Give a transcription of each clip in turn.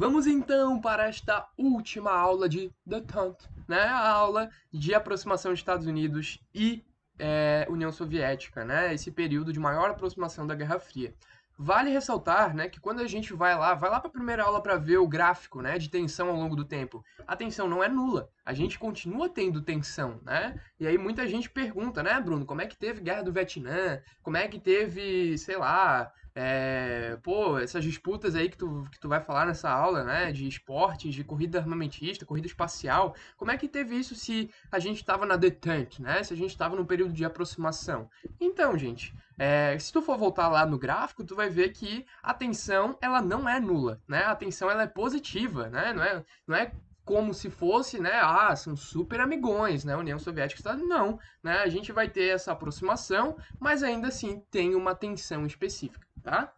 Vamos então para esta última aula de Detente, né? A aula de aproximação dos Estados Unidos e é, União Soviética, né? Esse período de maior aproximação da Guerra Fria. Vale ressaltar, né, que quando a gente vai lá, vai lá para a primeira aula para ver o gráfico, né, de tensão ao longo do tempo. A tensão não é nula. A gente continua tendo tensão, né? E aí muita gente pergunta, né, Bruno, como é que teve guerra do Vietnã? Como é que teve, sei lá, é, pô, essas disputas aí que tu, que tu vai falar nessa aula, né? De esportes, de corrida armamentista, corrida espacial. Como é que teve isso se a gente estava na detente, né? Se a gente estava num período de aproximação. Então, gente, é, se tu for voltar lá no gráfico, tu vai ver que a tensão, ela não é nula, né? A tensão, ela é positiva, né? Não é, não é como se fosse, né, ah, são super amigões, né, União Soviética está não, né, a gente vai ter essa aproximação, mas ainda assim tem uma tensão específica, tá?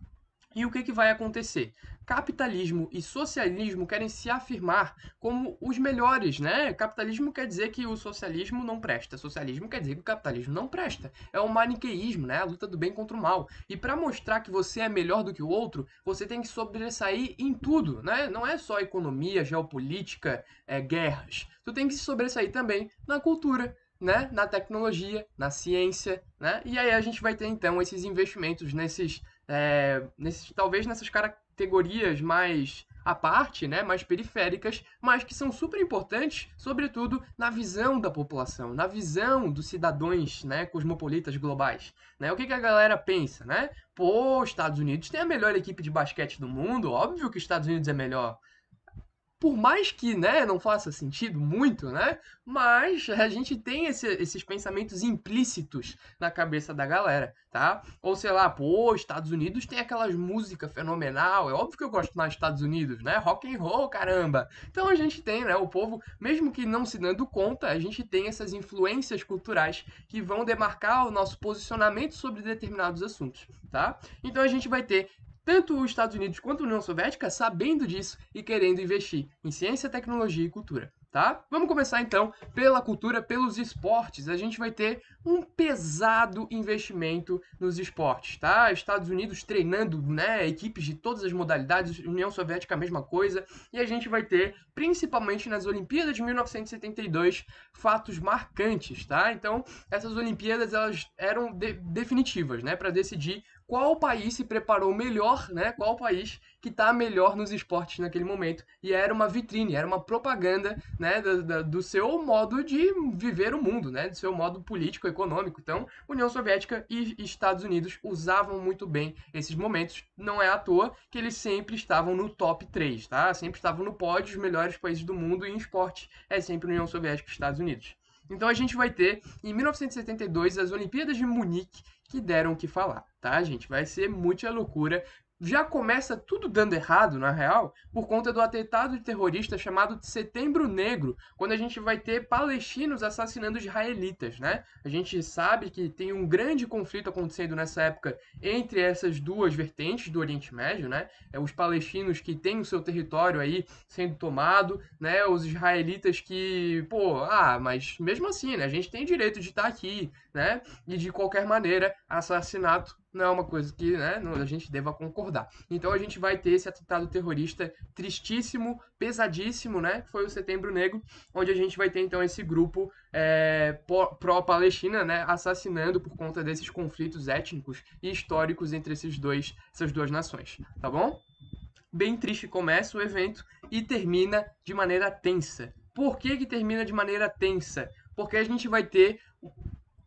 E o que, que vai acontecer? Capitalismo e socialismo querem se afirmar como os melhores, né? Capitalismo quer dizer que o socialismo não presta, socialismo quer dizer que o capitalismo não presta. É o maniqueísmo, né? A luta do bem contra o mal. E para mostrar que você é melhor do que o outro, você tem que sobressair em tudo, né? Não é só economia, geopolítica, é, guerras. Tu tem que se sobressair também na cultura, né, na tecnologia, na ciência, né? E aí a gente vai ter então esses investimentos nesses é, nesses, talvez nessas categorias mais à parte, né, mais periféricas, mas que são super importantes, sobretudo na visão da população, na visão dos cidadãos, né, cosmopolitas globais, né? O que, que a galera pensa, né? Pô, Estados Unidos tem a melhor equipe de basquete do mundo, óbvio que os Estados Unidos é melhor por mais que né, não faça sentido muito, né? Mas a gente tem esse, esses pensamentos implícitos na cabeça da galera, tá? Ou sei lá, pô, Estados Unidos tem aquelas músicas fenomenal. É óbvio que eu gosto mais dos Estados Unidos, né? Rock and roll, caramba. Então a gente tem, né? O povo, mesmo que não se dando conta, a gente tem essas influências culturais que vão demarcar o nosso posicionamento sobre determinados assuntos, tá? Então a gente vai ter tanto os Estados Unidos quanto a União Soviética sabendo disso e querendo investir em ciência, tecnologia e cultura. Tá? Vamos começar então pela cultura, pelos esportes. A gente vai ter um pesado investimento nos esportes, tá? Estados Unidos treinando, né, equipes de todas as modalidades, União Soviética a mesma coisa, e a gente vai ter, principalmente nas Olimpíadas de 1972, fatos marcantes, tá? Então, essas Olimpíadas elas eram de definitivas, né, para decidir qual país se preparou melhor, né? Qual país que está melhor nos esportes naquele momento. E era uma vitrine, era uma propaganda, né? Do, do, seu modo de viver o mundo, né? Do seu modo político, econômico. Então, União Soviética e Estados Unidos usavam muito bem esses momentos. Não é à toa que eles sempre estavam no top 3, tá? Sempre estavam no pódio dos melhores países do mundo em esporte é sempre União Soviética e Estados Unidos. Então a gente vai ter, em 1972, as Olimpíadas de Munique, que deram o que falar, tá, gente? Vai ser muita loucura já começa tudo dando errado, na real, por conta do atentado terrorista chamado de Setembro Negro, quando a gente vai ter palestinos assassinando israelitas, né? A gente sabe que tem um grande conflito acontecendo nessa época entre essas duas vertentes do Oriente Médio, né? É os palestinos que têm o seu território aí sendo tomado, né? Os israelitas que, pô, ah, mas mesmo assim, né? A gente tem direito de estar aqui, né? E de qualquer maneira, assassinato não é uma coisa que né, a gente deva concordar. Então a gente vai ter esse atentado terrorista tristíssimo, pesadíssimo, né? Que foi o Setembro Negro, onde a gente vai ter então esse grupo é, pró-Palestina, né? Assassinando por conta desses conflitos étnicos e históricos entre esses dois, essas duas nações, tá bom? Bem triste começa o evento e termina de maneira tensa. Por que, que termina de maneira tensa? Porque a gente vai ter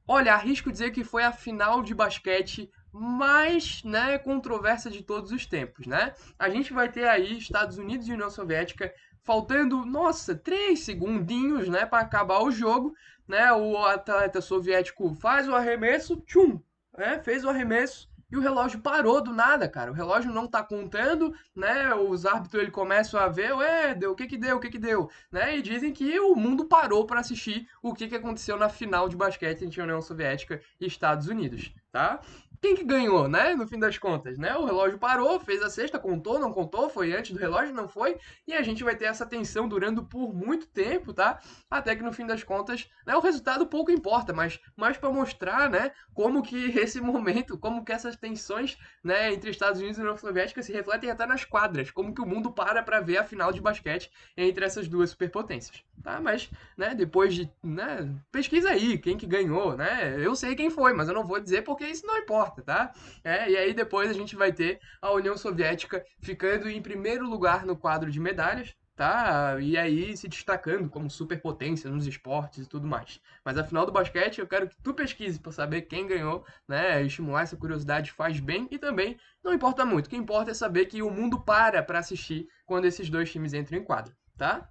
Olha, arrisco dizer que foi a final de basquete mais né, controversa de todos os tempos, né? A gente vai ter aí Estados Unidos e União Soviética faltando, nossa, três segundinhos, né, para acabar o jogo, né? O atleta soviético faz o arremesso, tchum, né? Fez o arremesso e o relógio parou do nada, cara. O relógio não tá contando, né? Os árbitros ele começam a ver, ué, deu, o que que deu, o que que deu, né? E dizem que o mundo parou para assistir o que que aconteceu na final de basquete entre União Soviética e Estados Unidos, tá? Quem que ganhou, né? No fim das contas, né? O relógio parou, fez a sexta, contou, não contou, foi antes do relógio, não foi, e a gente vai ter essa tensão durando por muito tempo, tá? Até que no fim das contas, né, o resultado pouco importa, mas mais para mostrar, né, como que esse momento, como que essas tensões, né, entre Estados Unidos e União Soviética se refletem até nas quadras, como que o mundo para para ver a final de basquete entre essas duas superpotências, tá? Mas, né, depois de, né, pesquisa aí quem que ganhou, né? Eu sei quem foi, mas eu não vou dizer porque isso não importa, tá? É, e aí depois a gente vai ter a União Soviética ficando em primeiro lugar no quadro de medalhas, tá? E aí se destacando como superpotência nos esportes e tudo mais. Mas afinal do basquete, eu quero que tu pesquise para saber quem ganhou, né? Estimular essa curiosidade faz bem e também não importa muito. O que importa é saber que o mundo para para assistir quando esses dois times entram em quadro, tá?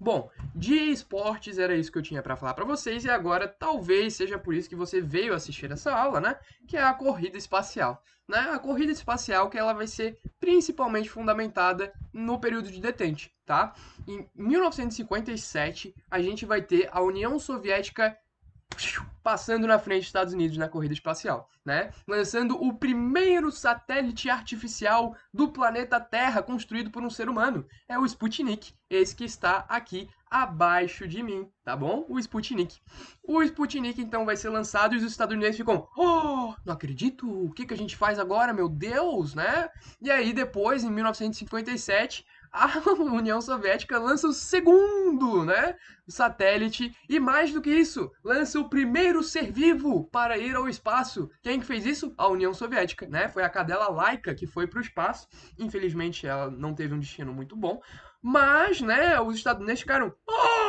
Bom, de esportes era isso que eu tinha para falar para vocês e agora talvez seja por isso que você veio assistir essa aula, né? Que é a corrida espacial, né? A corrida espacial que ela vai ser principalmente fundamentada no período de detente, tá? Em 1957 a gente vai ter a União Soviética passando na frente dos Estados Unidos na corrida espacial, né? Lançando o primeiro satélite artificial do planeta Terra construído por um ser humano. É o Sputnik, esse que está aqui abaixo de mim, tá bom? O Sputnik. O Sputnik então vai ser lançado e os estadunidenses ficam: "Oh, não acredito. O que que a gente faz agora, meu Deus", né? E aí depois, em 1957, a União Soviética lança o segundo, né, satélite e mais do que isso, lança o primeiro ser vivo para ir ao espaço. Quem que fez isso? A União Soviética, né? Foi a cadela Laika que foi para o espaço. Infelizmente, ela não teve um destino muito bom, mas, né, os Estados Unidos ficaram, oh,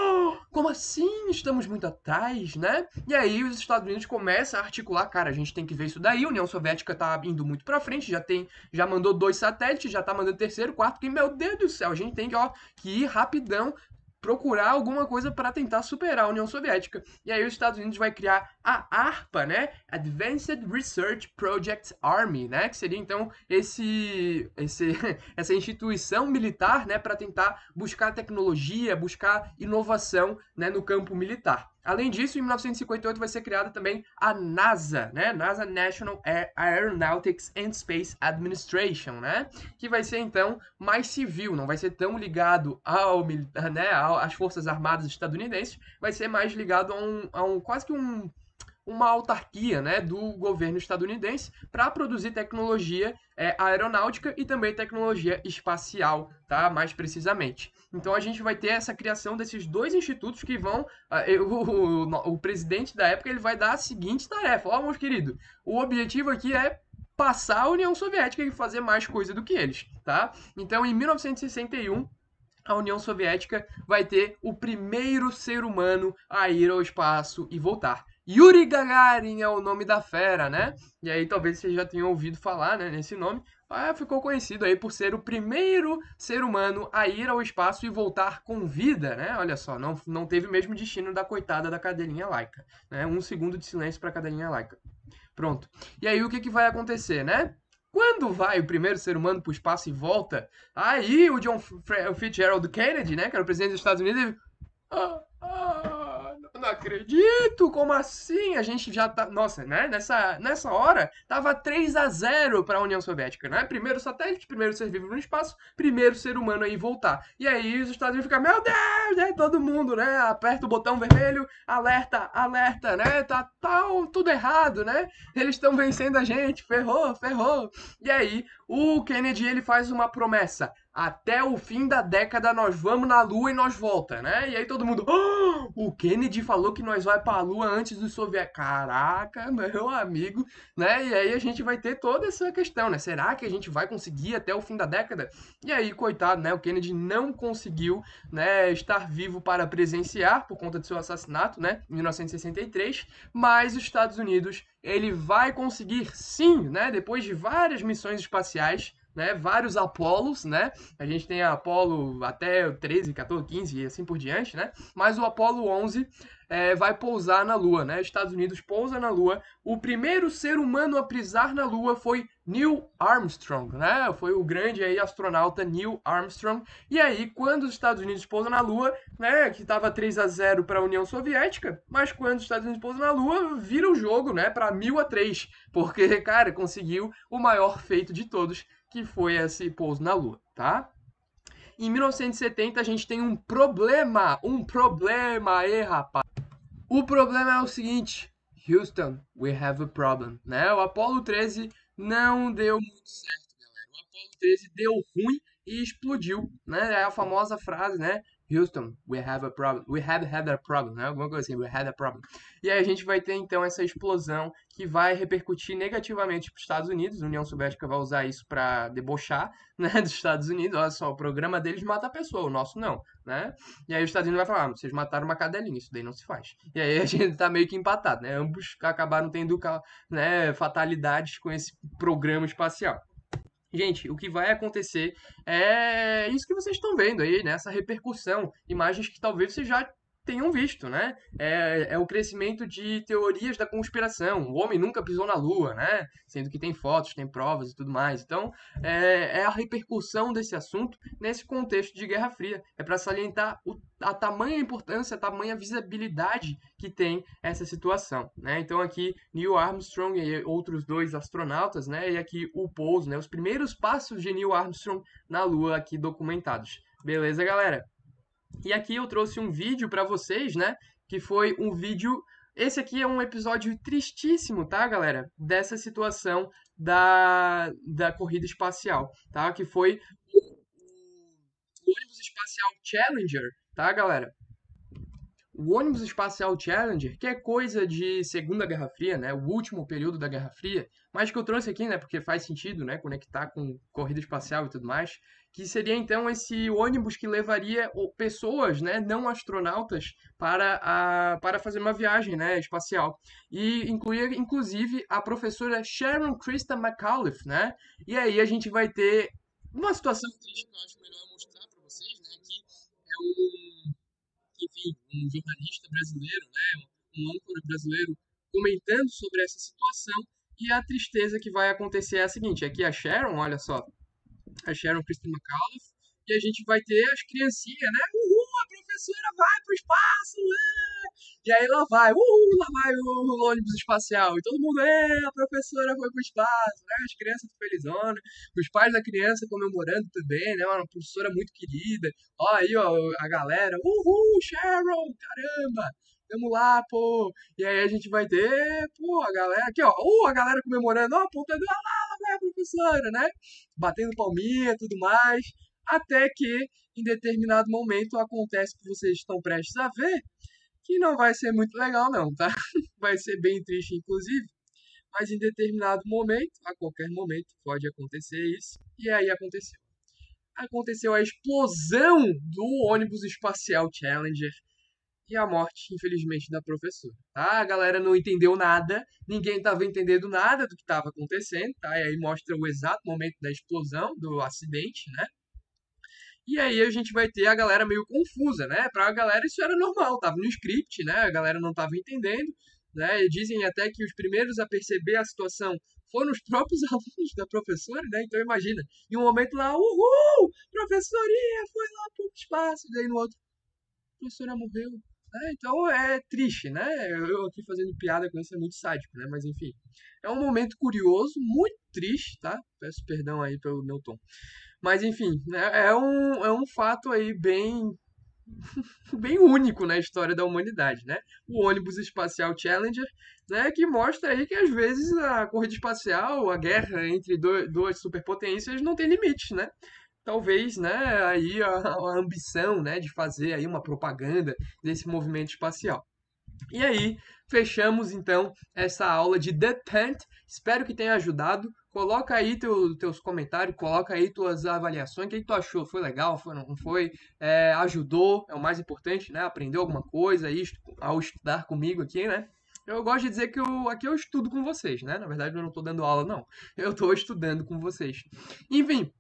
como assim? Estamos muito atrás, né? E aí os Estados Unidos começam a articular, cara, a gente tem que ver isso daí. A União Soviética tá indo muito para frente, já tem, já mandou dois satélites, já tá mandando terceiro, quarto, que meu Deus do céu, a gente tem que, ó, que ir rapidão procurar alguma coisa para tentar superar a União Soviética. E aí os Estados Unidos vai criar a ARPA, né? Advanced Research Projects Army, né? Que seria então esse, esse essa instituição militar, né, para tentar buscar tecnologia, buscar inovação, né, no campo militar. Além disso, em 1958 vai ser criada também a NASA, né? NASA National Aeronautics and Space Administration, né? Que vai ser então mais civil, não vai ser tão ligado ao, né, às forças armadas estadunidenses, vai ser mais ligado a um, a um quase que um uma autarquia né, do governo estadunidense para produzir tecnologia é, aeronáutica e também tecnologia espacial, tá? mais precisamente. Então a gente vai ter essa criação desses dois institutos que vão. Uh, o, o, o, presidente da época ele vai dar a seguinte tarefa: Ó, oh, meus queridos, o objetivo aqui é passar a União Soviética e fazer mais coisa do que eles, tá? Então em 1961 a União Soviética vai ter o primeiro ser humano a ir ao espaço e voltar. Yuri Gagarin é o nome da fera, né? E aí talvez vocês já tenham ouvido falar né, nesse nome. Ah, ficou conhecido aí por ser o primeiro ser humano a ir ao espaço e voltar com vida, né? Olha só, não, não teve o mesmo destino da coitada da cadelinha laica, né? Um segundo de silêncio para a cadelinha laica. Pronto. E aí o que, que vai acontecer, né? Quando vai o primeiro ser humano para o espaço e volta, aí o John Fitzgerald Kennedy, né, que era o presidente dos Estados Unidos, ele... ah, ah, não acredito, como assim? A gente já tá. Nossa, né? Nessa, nessa hora, tava 3 a 0 para a União Soviética, né? Primeiro satélite, primeiro ser vivo no espaço, primeiro ser humano aí voltar. E aí os Estados Unidos ficam, meu Deus, né? Todo mundo, né? Aperta o botão vermelho, alerta, alerta, né? Tá, tá tudo errado, né? Eles estão vencendo a gente, ferrou, ferrou. E aí o Kennedy ele faz uma promessa até o fim da década nós vamos na Lua e nós volta, né? E aí todo mundo, oh, o Kennedy falou que nós vai para a Lua antes do soviéticos. Caraca, meu amigo, né? E aí a gente vai ter toda essa questão, né? Será que a gente vai conseguir até o fim da década? E aí, coitado, né? O Kennedy não conseguiu, né, estar vivo para presenciar por conta de seu assassinato, né, em 1963, mas os Estados Unidos ele vai conseguir sim, né, depois de várias missões espaciais, né, vários Apolos, né? A gente tem Apolo até 13, 14, 15 e assim por diante, né? Mas o Apolo 11 é, vai pousar na Lua, né? Estados Unidos pousa na Lua. O primeiro ser humano a pisar na Lua foi Neil Armstrong, né? Foi o grande aí astronauta Neil Armstrong. E aí, quando os Estados Unidos pousam na Lua, né, que estava 3 a 0 para a União Soviética, mas quando os Estados Unidos pousam na Lua, vira o jogo, né, para 1000 a 3, porque, cara, conseguiu o maior feito de todos, que foi esse pouso na Lua, tá? Em 1970 a gente tem um problema, um problema aí, rapaz. O problema é o seguinte, Houston, we have a problem, né? O Apollo 13 não deu muito certo, galera. O Apollo 13 deu ruim e explodiu, né? É a famosa frase, né? Houston, we have a problem. We have had a problem, né? Alguma coisa assim, we had a problem. E aí a gente vai ter então essa explosão que vai repercutir negativamente para os Estados Unidos. A União Soviética vai usar isso para debochar, né, dos Estados Unidos. Olha só, o programa deles mata a pessoa, o nosso não, né? E aí os Estados Unidos vai falar, ah, vocês mataram uma cadelinha, isso daí não se faz. E aí a gente tá meio que empatado, né? Ambos acabaram tendo né, fatalidades com esse programa espacial. Gente, o que vai acontecer é isso que vocês estão vendo aí, né? Essa repercussão, imagens que talvez vocês já tenham visto, né? É, é, o crescimento de teorias da conspiração. O homem nunca pisou na Lua, né? Sendo que tem fotos, tem provas e tudo mais. Então, é, é a repercussão desse assunto nesse contexto de Guerra Fria. É para salientar o, a tamanha importância, a tamanha visibilidade que tem essa situação, né? Então aqui Neil Armstrong e outros dois astronautas, né? E aqui o pouso, né? Os primeiros passos de Neil Armstrong na Lua aqui documentados. Beleza, galera? E aqui eu trouxe um vídeo para vocês, né? Que foi um vídeo. Esse aqui é um episódio tristíssimo, tá, galera? Dessa situação da, da corrida espacial, tá? Que foi o, ônibus espacial Challenger, tá, galera? O ônibus espacial Challenger, que é coisa de Segunda Guerra Fria, né, o último período da Guerra Fria, mas que eu trouxe aqui, né, porque faz sentido, né, conectar com corrida espacial e tudo mais, que seria então esse ônibus que levaria pessoas, né, não astronautas para a, para fazer uma viagem, né, espacial. E incluía inclusive a professora Sharon Krista McAuliffe, né? E aí a gente vai ter uma situação que eu acho melhor mostrar para vocês, né, que é um enfim, um jornalista brasileiro, né, um âncora brasileiro, comentando sobre essa situação e a tristeza que vai acontecer é a seguinte, aqui a Sharon, olha só, a Sharon Kristen McAuliffe, e a gente vai ter as criancinhas, né, professora vai pro espaço, é! e aí lá vai, uhul, lá vai o ônibus espacial, e todo mundo, é, a professora foi pro espaço, né, as crianças felizonas, os pais da criança comemorando também, né, uma professora muito querida, ó aí, ó, a galera, uhul, Sharon, caramba, vamos lá, pô. E aí a gente vai ter, pô, a galera aqui, ó, uh, a galera comemorando, ó, apontando, ah lá, lá vai a professora, né? Batendo palminha, tudo mais. Até que, em determinado momento, acontece que vocês estão prestes a ver, que não vai ser muito legal, não, tá? Vai ser bem triste, inclusive. Mas em determinado momento, a qualquer momento, pode acontecer isso. E aí aconteceu. Aconteceu a explosão do ônibus espacial Challenger e a morte, infelizmente, da professora. Tá? A galera não entendeu nada, ninguém estava entendendo nada do que estava acontecendo, tá? E aí mostra o exato momento da explosão, do acidente, né? E aí a gente vai ter a galera meio confusa, né? Para a galera isso era normal, tava no script, né? A galera não estava entendendo, né? E dizem até que os primeiros a perceber a situação foram os próprios alunos da professora, né? Então imagina, em um momento lá, uhul, professorinha foi lá pro espaço, daí no outro, a professora morreu. É, então é triste, né? Eu aqui fazendo piada com isso é muito sádico, né? Mas enfim, é um momento curioso, muito triste, tá? Peço perdão aí pelo meu tom. Mas enfim, é, é um, é um fato aí bem bem único na história da humanidade, né? O ônibus espacial Challenger, né, que mostra aí que às vezes a corrida espacial, a guerra entre duas superpotências não tem limites, né? talvez, né, aí a, a, ambição, né, de fazer aí uma propaganda desse movimento espacial. E aí, fechamos então essa aula de The Tent. Espero que tenha ajudado. Coloca aí teu, teus comentários, coloca aí tuas avaliações. O que, que tu achou? Foi legal? Foi, não foi? É, ajudou? É o mais importante, né? Aprendeu alguma coisa aí ao estudar comigo aqui, né? Eu gosto de dizer que eu, aqui eu estudo com vocês, né? Na verdade, eu não estou dando aula, não. Eu estou estudando com vocês. Enfim,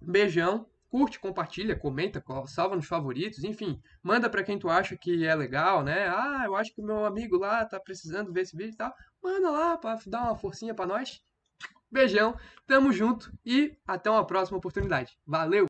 Beijão, curte, compartilha, comenta, salva nos favoritos, enfim, manda para quem tu acha que é legal, né? Ah, eu acho que o meu amigo lá tá precisando ver esse vídeo e tal. Manda lá para dar uma forcinha para nós. Beijão, tamo junto e até uma próxima oportunidade. Valeu!